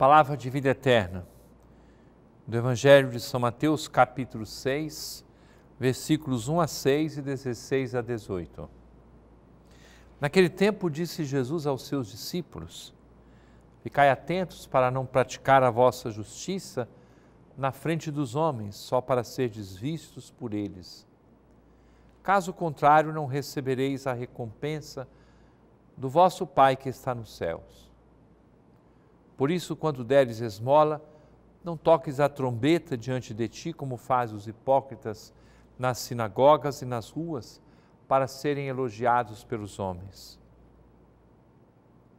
Palavra de vida eterna. Do Evangelho de São Mateus, capítulo 6, versículos 1 a 6 e 16 a 18. Naquele tempo disse Jesus aos seus discípulos: Ficai atentos para não praticar a vossa justiça na frente dos homens, só para serdes vistos por eles. Caso contrário, não recebereis a recompensa do vosso Pai que está nos céus. Por isso, quando deres esmola, não toques a trombeta diante de ti, como fazem os hipócritas nas sinagogas e nas ruas, para serem elogiados pelos homens.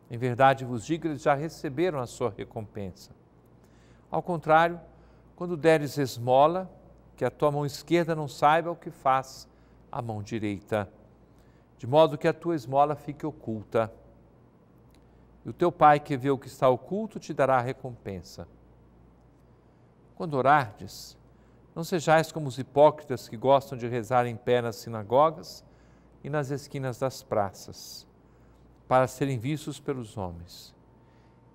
Em verdade vos digo, eles já receberam a sua recompensa. Ao contrário, quando deres esmola, que a tua mão esquerda não saiba o que faz a mão direita, de modo que a tua esmola fique oculta e o teu Pai que vê o que está oculto te dará a recompensa. Quando orardes, não sejais como os hipócritas que gostam de rezar em pé nas sinagogas e nas esquinas das praças, para serem vistos pelos homens.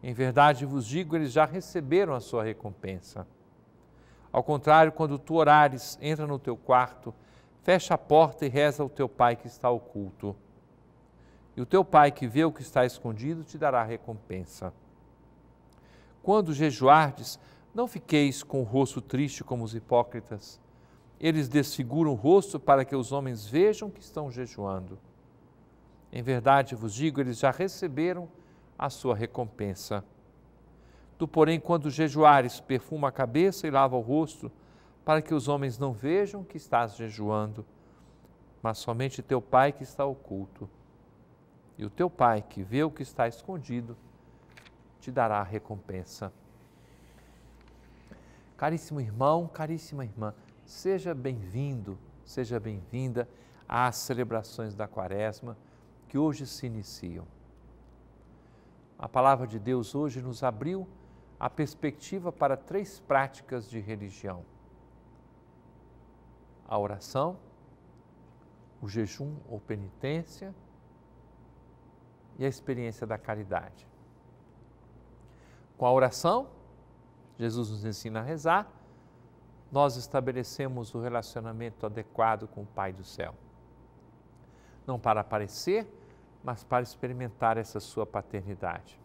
Em verdade vos digo, eles já receberam a sua recompensa. Ao contrário, quando tu orares, entra no teu quarto, fecha a porta e reza ao teu Pai que está oculto e o teu pai que vê o que está escondido te dará recompensa. Quando jejuardes, não fiqueis com o rosto triste como os hipócritas. Eles desfiguram o rosto para que os homens vejam que estão jejuando. Em verdade vos digo, eles já receberam a sua recompensa. Tu, porém, quando jejuares, perfuma a cabeça e lava o rosto, para que os homens não vejam que estás jejuando, mas somente teu Pai que está oculto e o teu Pai, que vê o que está escondido, te dará a recompensa. Caríssimo irmão, caríssima irmã, seja bem-vindo, seja bem-vinda às celebrações da Quaresma que hoje se iniciam. A palavra de Deus hoje nos abriu a perspectiva para três práticas de religião: a oração, o jejum ou penitência e a experiência da caridade. Com a oração, Jesus nos ensina a rezar, nós estabelecemos o relacionamento adequado com o Pai do céu. Não para aparecer, mas para experimentar essa sua paternidade.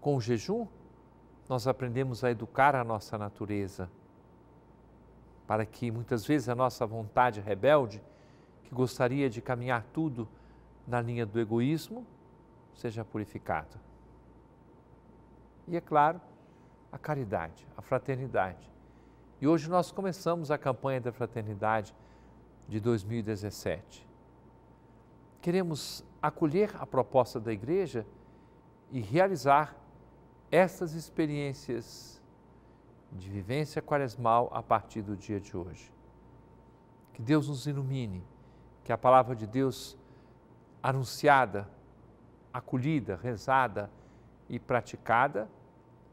Com o jejum, nós aprendemos a educar a nossa natureza, para que muitas vezes a nossa vontade rebelde, que gostaria de caminhar tudo na linha do egoísmo, seja purificado. E é claro, a caridade, a fraternidade. E hoje nós começamos a campanha da fraternidade de 2017. Queremos acolher a proposta da igreja e realizar essas experiências de vivência quaresmal a partir do dia de hoje. Que Deus nos ilumine, que a palavra de Deus anunciada, acolhida, rezada e praticada,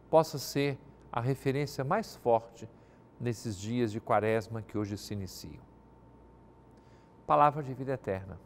possa ser a referência mais forte nesses dias de quaresma que hoje se iniciam. Palavra de vida eterna.